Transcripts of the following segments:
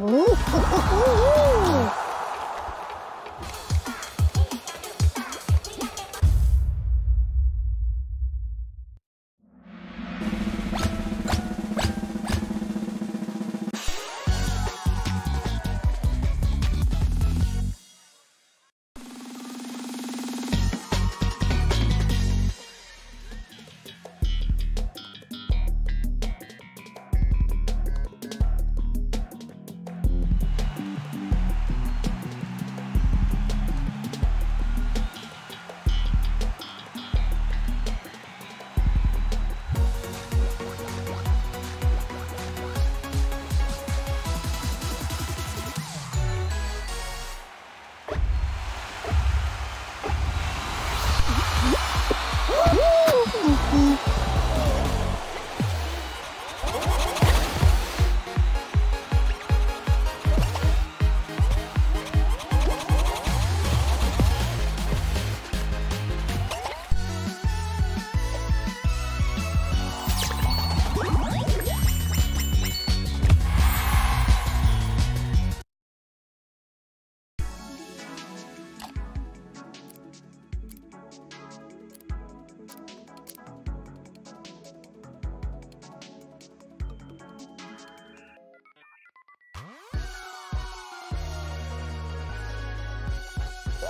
呜呼呼呼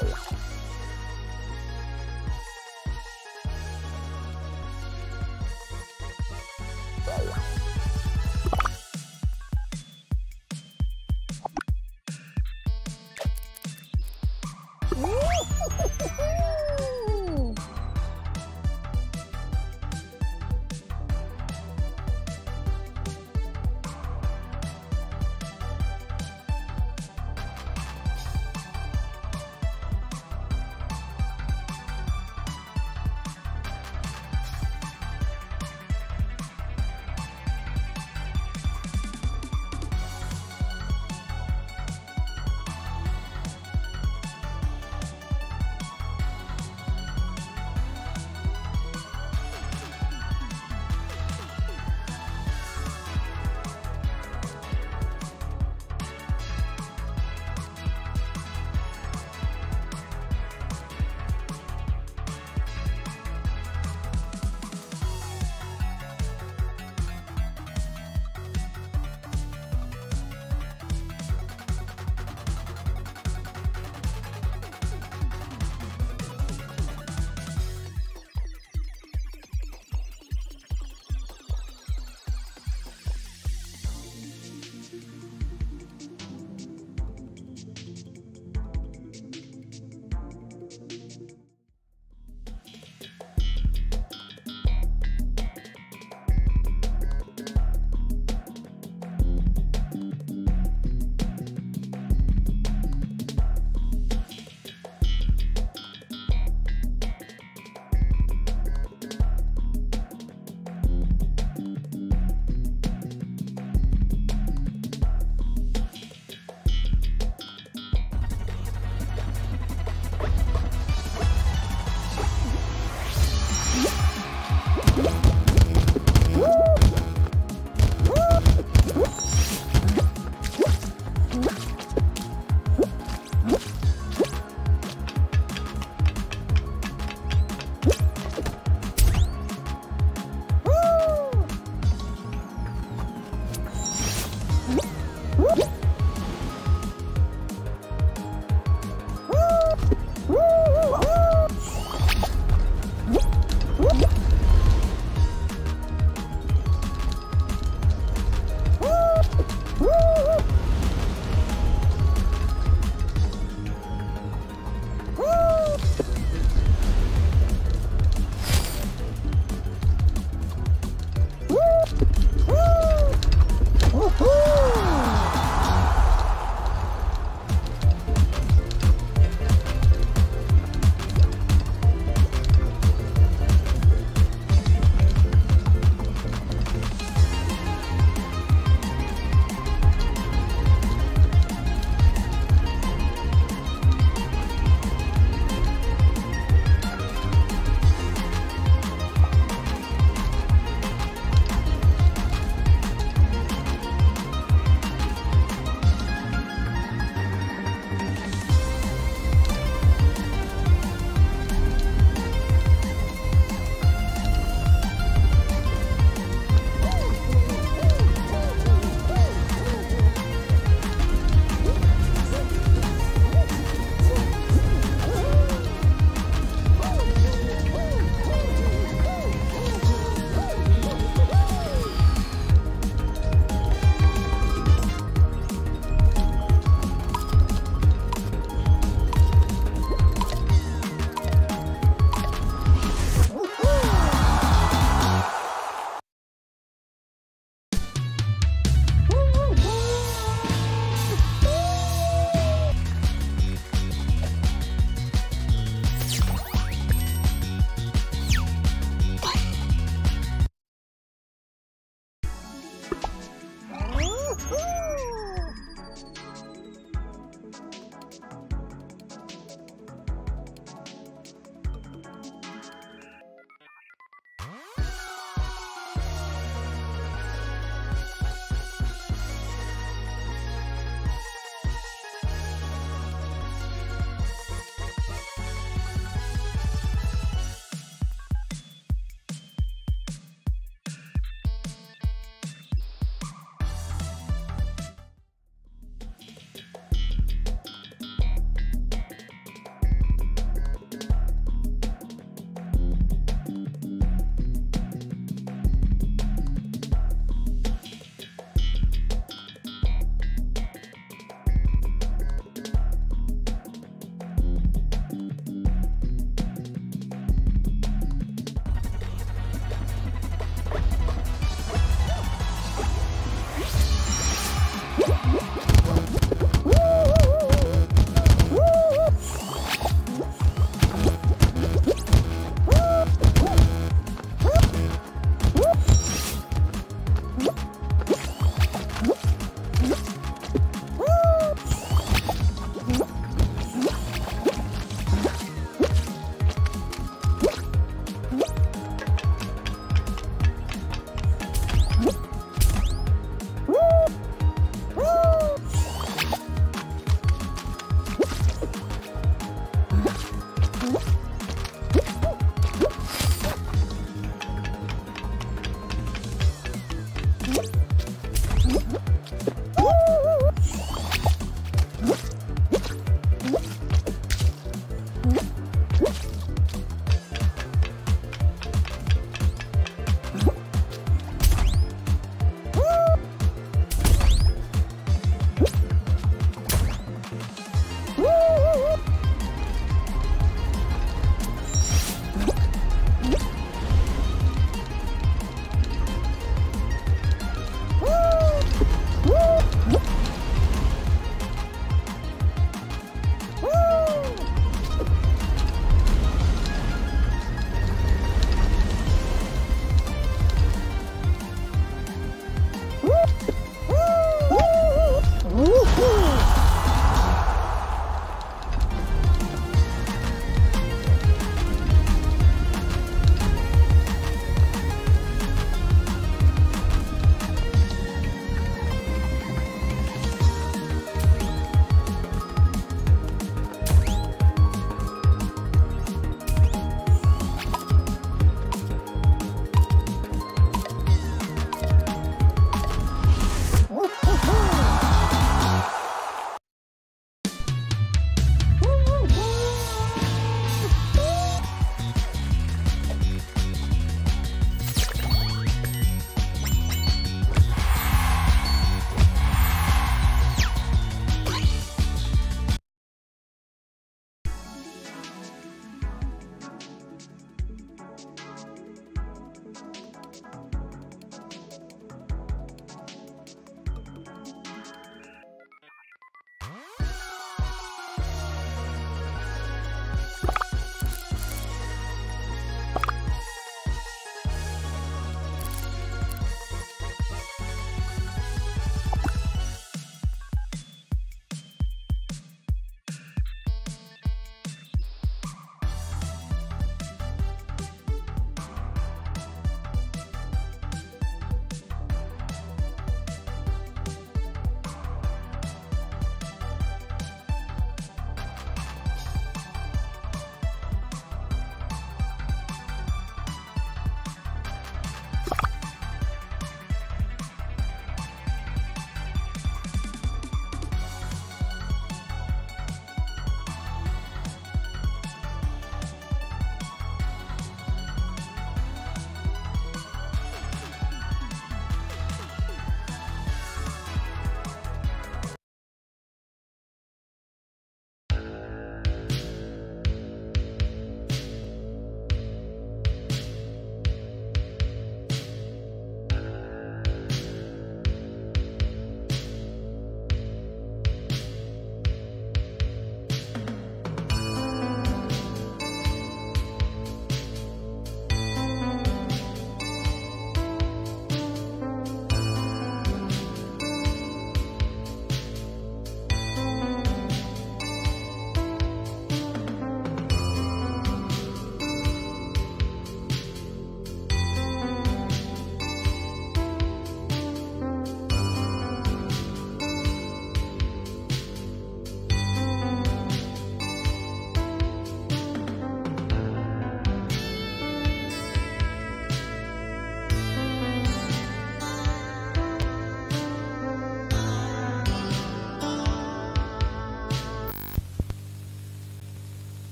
Bye.